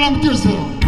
program Petersville.